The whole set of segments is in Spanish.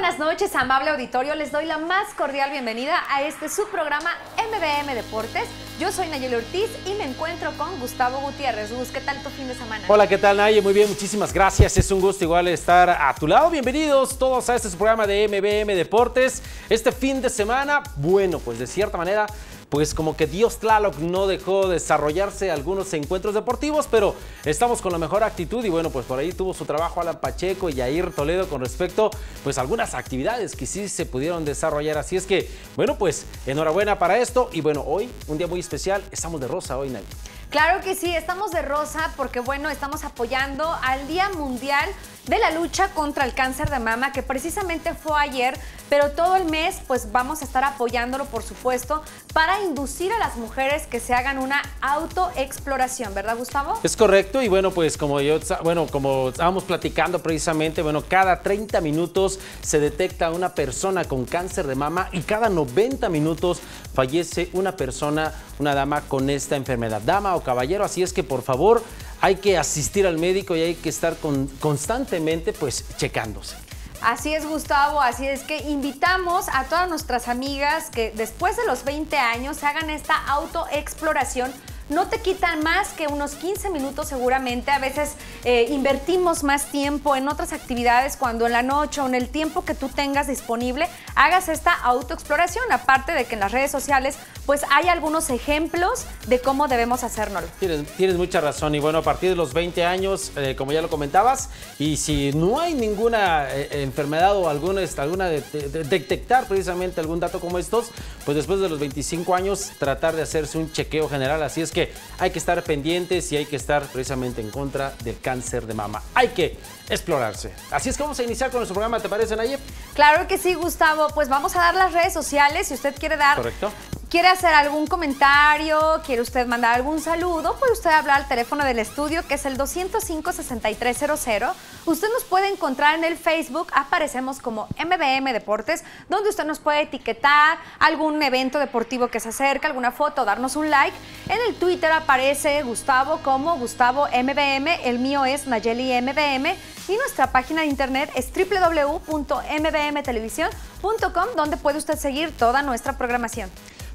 Buenas noches, amable auditorio. Les doy la más cordial bienvenida a este subprograma MBM Deportes. Yo soy Nayeli Ortiz y me encuentro con Gustavo Gutiérrez. Gus, ¿qué tal tu fin de semana? Hola, ¿qué tal, Nayeli? Muy bien, muchísimas gracias. Es un gusto igual estar a tu lado. Bienvenidos todos a este programa de MBM Deportes. Este fin de semana, bueno, pues de cierta manera pues como que Dios Tlaloc no dejó desarrollarse algunos encuentros deportivos, pero estamos con la mejor actitud y bueno, pues por ahí tuvo su trabajo Alan Pacheco y Jair Toledo con respecto pues a algunas actividades que sí se pudieron desarrollar. Así es que, bueno, pues enhorabuena para esto y bueno, hoy un día muy especial, estamos de rosa hoy, Nay. Claro que sí, estamos de rosa porque bueno, estamos apoyando al Día Mundial de la lucha contra el cáncer de mama que precisamente fue ayer, pero todo el mes pues vamos a estar apoyándolo por supuesto para inducir a las mujeres que se hagan una autoexploración, ¿verdad Gustavo? Es correcto y bueno pues como yo bueno como estábamos platicando precisamente, bueno cada 30 minutos se detecta una persona con cáncer de mama y cada 90 minutos fallece una persona, una dama con esta enfermedad, dama o caballero, así es que por favor hay que asistir al médico y hay que estar constantemente pues checándose. Así es, Gustavo. Así es que invitamos a todas nuestras amigas que después de los 20 años hagan esta autoexploración no te quitan más que unos 15 minutos seguramente. A veces eh, invertimos más tiempo en otras actividades cuando en la noche o en el tiempo que tú tengas disponible hagas esta autoexploración. Aparte de que en las redes sociales pues hay algunos ejemplos de cómo debemos hacerlo. Tienes, mucha razón y bueno, a partir de los 20 años, eh, como ya lo comentabas, y si no hay ninguna eh, enfermedad o alguna, alguna de, detectar precisamente algún dato como estos, pues después de los 25 años tratar de hacerse un chequeo general. Así es que hay que estar pendientes y hay que estar precisamente en contra del cáncer de mama. Hay que explorarse. Así es que vamos a iniciar con nuestro programa, ¿te parece, Nayef? Claro que sí, Gustavo. Pues vamos a dar las redes sociales si usted quiere dar Correcto quiere hacer algún comentario, quiere usted mandar algún saludo, puede usted hablar al teléfono del estudio que es el 205-6300. Usted nos puede encontrar en el Facebook, aparecemos como MBM Deportes, donde usted nos puede etiquetar algún evento deportivo que se acerca, alguna foto, darnos un like. En el Twitter aparece Gustavo como Gustavo MBM, el mío es Nayeli MBM y nuestra página de internet es www.mbmtelevisión.com donde puede usted seguir toda nuestra programación.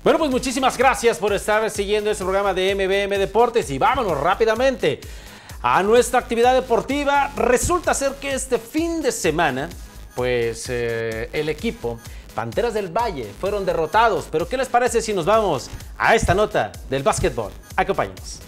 Bueno, pues muchísimas gracias por estar siguiendo este programa de MBM Deportes y vámonos rápidamente a nuestra actividad deportiva. Resulta ser que este fin de semana, pues eh, el equipo Panteras del Valle fueron derrotados. Pero ¿qué les parece si nos vamos a esta nota del básquetbol? Acompáñenos.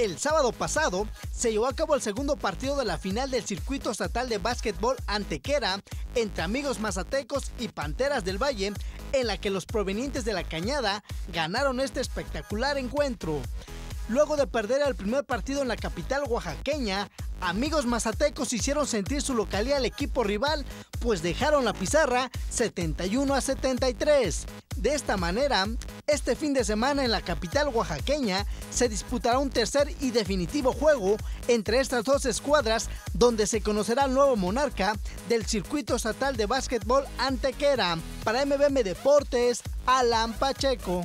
El sábado pasado se llevó a cabo el segundo partido de la final del circuito estatal de básquetbol Antequera entre amigos mazatecos y Panteras del Valle, en la que los provenientes de la Cañada ganaron este espectacular encuentro. Luego de perder el primer partido en la capital oaxaqueña, amigos mazatecos hicieron sentir su localidad al equipo rival, pues dejaron la pizarra 71 a 73. De esta manera, este fin de semana en la capital oaxaqueña se disputará un tercer y definitivo juego entre estas dos escuadras donde se conocerá el nuevo monarca del circuito estatal de básquetbol Antequera. Para MBM Deportes, Alan Pacheco.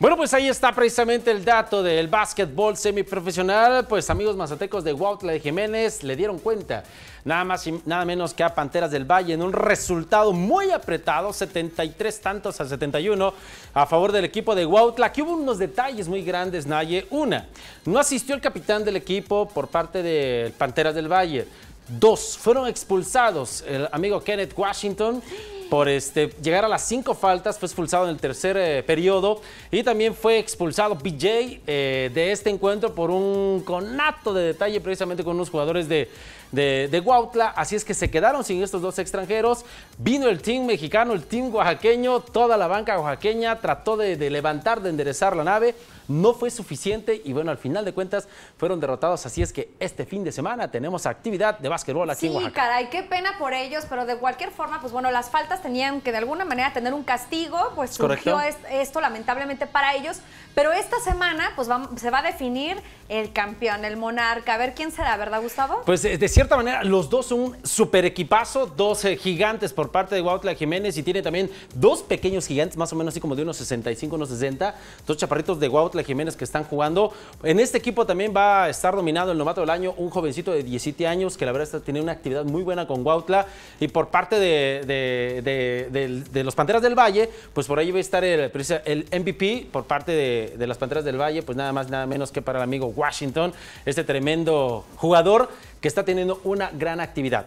Bueno, pues ahí está precisamente el dato del básquetbol semiprofesional. Pues amigos mazatecos de Huautla de Jiménez le dieron cuenta nada más y nada menos que a Panteras del Valle en un resultado muy apretado, 73 tantos a 71 a favor del equipo de Huautla. Aquí hubo unos detalles muy grandes, Naye. Una, no asistió el capitán del equipo por parte de Panteras del Valle. Dos, fueron expulsados el amigo Kenneth Washington por este, llegar a las cinco faltas, fue expulsado en el tercer eh, periodo y también fue expulsado BJ eh, de este encuentro por un conato de detalle precisamente con unos jugadores de, de, de Huautla, así es que se quedaron sin estos dos extranjeros, vino el team mexicano, el team oaxaqueño, toda la banca oaxaqueña trató de, de levantar, de enderezar la nave, no fue suficiente y bueno, al final de cuentas fueron derrotados, así es que este fin de semana tenemos actividad de básquetbol aquí en Oaxaca. Sí, caray, qué pena por ellos, pero de cualquier forma, pues bueno, las faltas tenían que de alguna manera tener un castigo, pues surgió esto lamentablemente para ellos, pero esta semana pues se va a definir el campeón, el monarca, a ver quién será, ¿verdad Gustavo? Pues eh, de cierta manera, los dos son un super equipazo, dos eh, gigantes por parte de Guautla Jiménez y tiene también dos pequeños gigantes, más o menos así como de unos 65, unos 60, dos chaparritos de Guautla Jiménez que están jugando. En este equipo también va a estar dominado el novato del año, un jovencito de 17 años que la verdad está teniendo una actividad muy buena con Guautla y por parte de, de- de- de los Panteras del Valle, pues por ahí va a estar el, el MVP por parte de, de las Panteras del Valle, pues nada más, nada menos que para el amigo Washington, este tremendo jugador que está teniendo una gran actividad.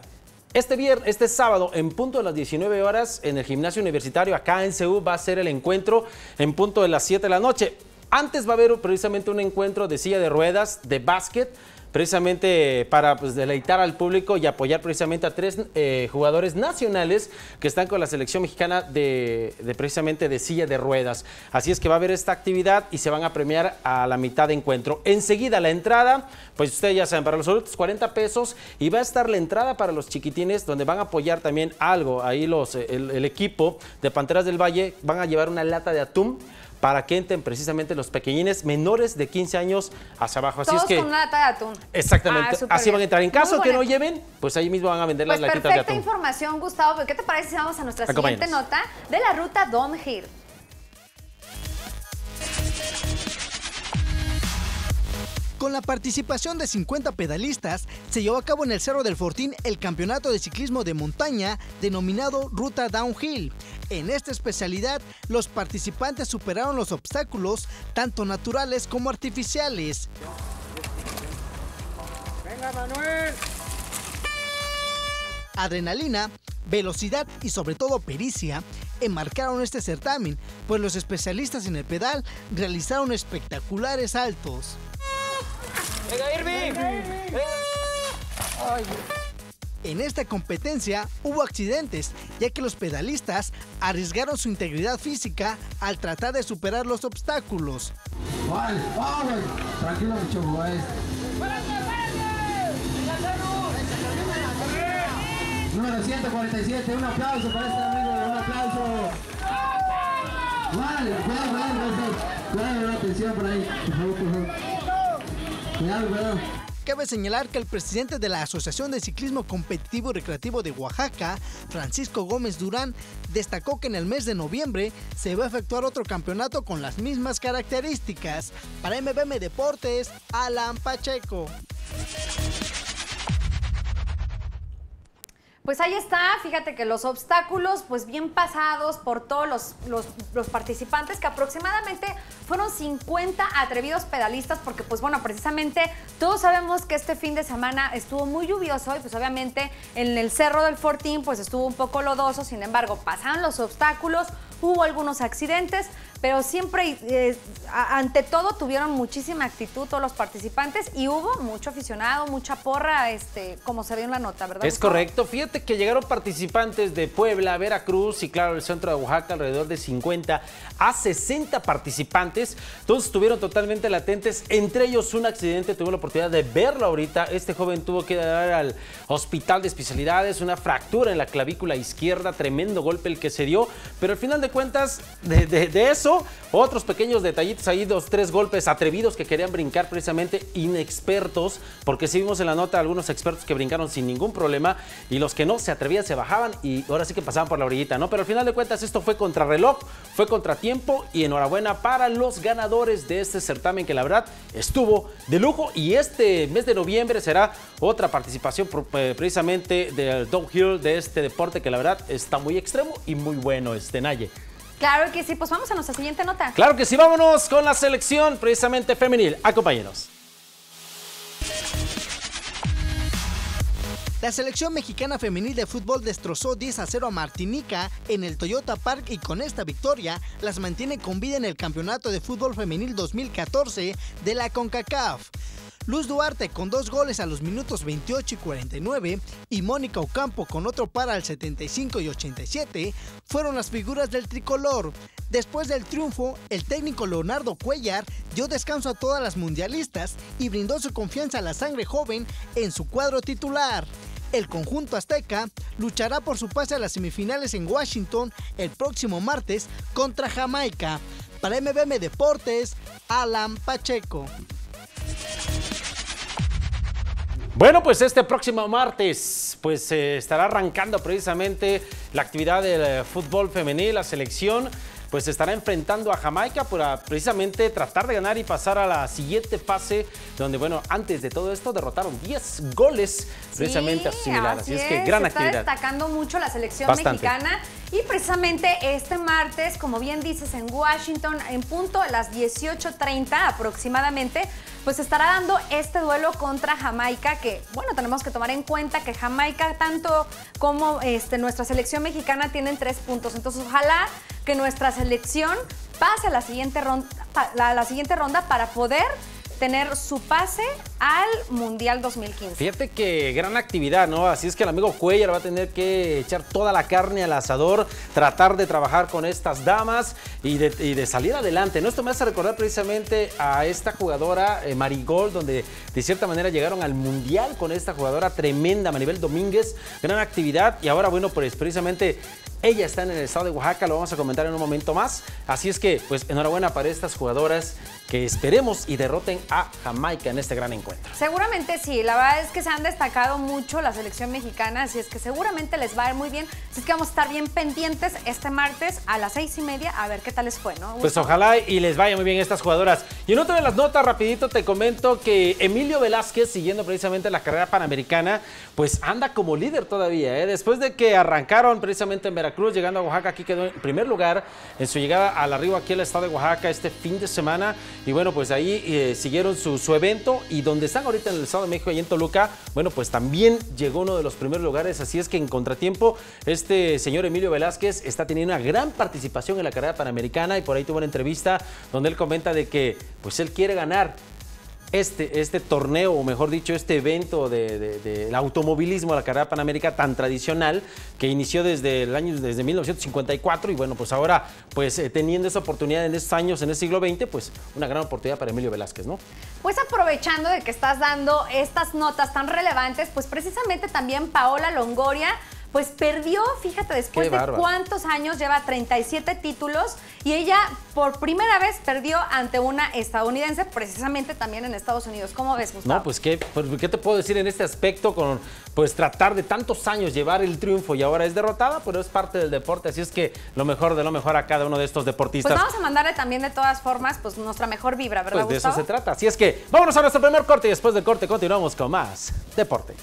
Este viernes, este sábado, en punto de las 19 horas, en el gimnasio universitario acá en Seúl va a ser el encuentro en punto de las 7 de la noche. Antes va a haber precisamente un encuentro de silla de ruedas, de básquet, precisamente para pues, deleitar al público y apoyar precisamente a tres eh, jugadores nacionales que están con la selección mexicana de, precisamente de silla de ruedas. Así es que va a haber esta actividad y se van a premiar a la mitad de encuentro. Enseguida la entrada, pues ustedes ya saben, para los adultos 40 pesos y va a estar la entrada para los chiquitines donde van a apoyar también algo. Ahí los, eh, el, el equipo de Panteras del Valle van a llevar una lata de atún para que entren precisamente los pequeñines menores de 15 años hacia abajo. Así Todos es que con una lata de atún. Exactamente. Ah, Así bien. van a entrar. En Muy caso que no lleven, pues ahí mismo van a vender Pues las latitas de perfecta atún. información, Gustavo. ¿Qué te parece si vamos a nuestra siguiente nota de la ruta Downhill? Con la participación de 50 pedalistas, se llevó a cabo en el Cerro del Fortín el campeonato de ciclismo de montaña denominado Ruta Downhill. En esta especialidad, los participantes superaron los obstáculos, tanto naturales como artificiales. Adrenalina, velocidad y sobre todo pericia enmarcaron este certamen, pues los especialistas en el pedal realizaron espectaculares saltos. En esta competencia hubo accidentes, ya que los pedalistas arriesgaron su integridad física al tratar de superar los obstáculos. Vale, vamos, tranquilo. Número 147, un aplauso para este amigo, un aplauso. Vale, cuidado, cuidado, cuidado, cuidado, atención por ahí. Cuidado, cuidado. Cabe señalar que el presidente de la Asociación de Ciclismo Competitivo y Recreativo de Oaxaca, Francisco Gómez Durán, destacó que en el mes de noviembre se va a efectuar otro campeonato con las mismas características. Para MBM Deportes, Alan Pacheco. Pues ahí está, fíjate que los obstáculos, pues bien pasados por todos los, los- participantes, que aproximadamente fueron 50 atrevidos pedalistas, porque pues bueno, precisamente todos sabemos que este fin de semana estuvo muy lluvioso y pues obviamente en el Cerro del Fortín pues estuvo un poco lodoso, sin embargo pasaron los obstáculos, hubo algunos accidentes, pero siempre, eh, ante todo, tuvieron muchísima actitud todos los participantes y hubo mucho aficionado, mucha porra, este, como se vio en la nota, ¿verdad? Es Gustavo? correcto. Fíjate que llegaron participantes de Puebla, Veracruz y claro, el centro de Oaxaca, alrededor de 50 a 60 participantes. Todos estuvieron totalmente latentes. Entre ellos un accidente, tuve la oportunidad de verlo ahorita. Este joven tuvo que dar al hospital de especialidades, una fractura en la clavícula izquierda, tremendo golpe el que se dio. Pero al final de cuentas, de, de- de eso, otros pequeños detallitos ahí, dos, tres golpes atrevidos que querían brincar precisamente inexpertos, porque sí vimos en la nota algunos expertos que brincaron sin ningún problema y los que no se atrevían se bajaban y ahora sí que pasaban por la orillita, ¿no? Pero al final de cuentas esto fue contrarreloj, fue contratiempo y enhorabuena para los ganadores de este certamen que la verdad estuvo de lujo y este mes de noviembre será otra participación eh, precisamente del downhill de este deporte que la verdad está muy extremo y muy bueno este Naye. Claro que sí, pues vamos a nuestra siguiente nota. Claro que sí, vámonos con la selección precisamente femenil. Acompáñenos. La selección mexicana femenil de fútbol destrozó 10 a 0 a Martinica en el Toyota Park y con esta victoria las mantiene con vida en el Campeonato de Fútbol Femenil 2014 de la CONCACAF. Luz Duarte con dos goles a los minutos 28 y 49 y Mónica Ocampo con otro para al 75 y 87 fueron las figuras del tricolor. Después del triunfo, el técnico Leonardo Cuellar dio descanso a todas las mundialistas y brindó su confianza a la sangre joven en su cuadro titular. El conjunto azteca luchará por su pase a las semifinales en Washington el próximo martes contra Jamaica. Para MBM Deportes, Alan Pacheco. Bueno, pues este próximo martes pues se estará arrancando precisamente la actividad del eh, fútbol femenil, la selección pues se estará enfrentando a Jamaica para precisamente tratar de ganar y pasar a la siguiente fase, donde, bueno, antes de todo esto derrotaron 10 goles precisamente a su similar. Así, es que gran se actividad. Está destacando mucho la selección Bastante. mexicana y precisamente este martes, como bien dices, en Washington, en punto a las 18.30 aproximadamente, pues estará dando este duelo contra Jamaica, que bueno, tenemos que tomar en cuenta que Jamaica, tanto como este, nuestra selección mexicana, tienen tres puntos. Entonces, ojalá que nuestra selección pase a la siguiente ronda, la, la siguiente ronda para poder tener su pase al Mundial 2015. Fíjate que gran actividad, ¿no? Así es que el amigo Cuellar va a tener que echar toda la carne al asador, tratar de trabajar con estas damas y de, salir adelante, ¿no? Esto me hace recordar precisamente a esta jugadora eh, Marigol, donde de cierta manera llegaron al Mundial con esta jugadora tremenda, Maribel Domínguez, gran actividad y ahora, bueno, pues precisamente ella está en el estado de Oaxaca, lo vamos a comentar en un momento más. Así es que, pues enhorabuena para estas jugadoras que esperemos y derroten a Jamaica en este gran encuentro. Seguramente sí, la verdad es que se han destacado mucho la selección mexicana, así es que seguramente les va a ir muy bien. Así es que vamos a estar bien pendientes este martes a las seis y media a ver qué tal les fue, ¿no? Pues ojalá y les vaya muy bien estas jugadoras. Y en otra de las notas, rapidito te comento que Emilio Velázquez, siguiendo precisamente la carrera panamericana, pues anda como líder todavía. ¿eh? Después de que arrancaron precisamente en Veracruz, llegando a Oaxaca, aquí quedó en primer lugar en su llegada al arribo aquí al estado de Oaxaca este fin de semana. Y bueno, pues ahí eh, siguieron su, su evento y donde están ahorita en el estado de México y en Toluca, bueno, pues también llegó uno de los primeros lugares. Así es que en contratiempo, este señor Emilio Velázquez está teniendo una gran participación en la carrera panamericana y por ahí tuvo una entrevista donde él comenta de que pues él quiere ganar este, este torneo, o mejor dicho, este evento del de, de, automovilismo, la carrera panamericana tan tradicional, que inició desde el año, desde 1954, y bueno, pues ahora, pues eh, teniendo esa oportunidad en estos años, en el siglo XX, pues una gran oportunidad para Emilio Velázquez, ¿no? Pues aprovechando de que estás dando estas notas tan relevantes, pues precisamente también Paola Longoria pues perdió, fíjate, después Qué de bárbaro. cuántos años, lleva 37 títulos y ella por primera vez perdió ante una estadounidense, precisamente también en Estados Unidos. ¿Cómo ves, Gustavo? No, pues ¿qué, ¿qué te puedo decir en este aspecto con pues tratar de tantos años llevar el triunfo y ahora es derrotada, pero es parte del deporte, así es que lo mejor de lo mejor a cada uno de estos deportistas. Pues vamos a mandarle también de todas formas pues nuestra mejor vibra, ¿verdad, Pues de eso se trata. Así es que vámonos a nuestro primer corte y después del corte continuamos con más deporte.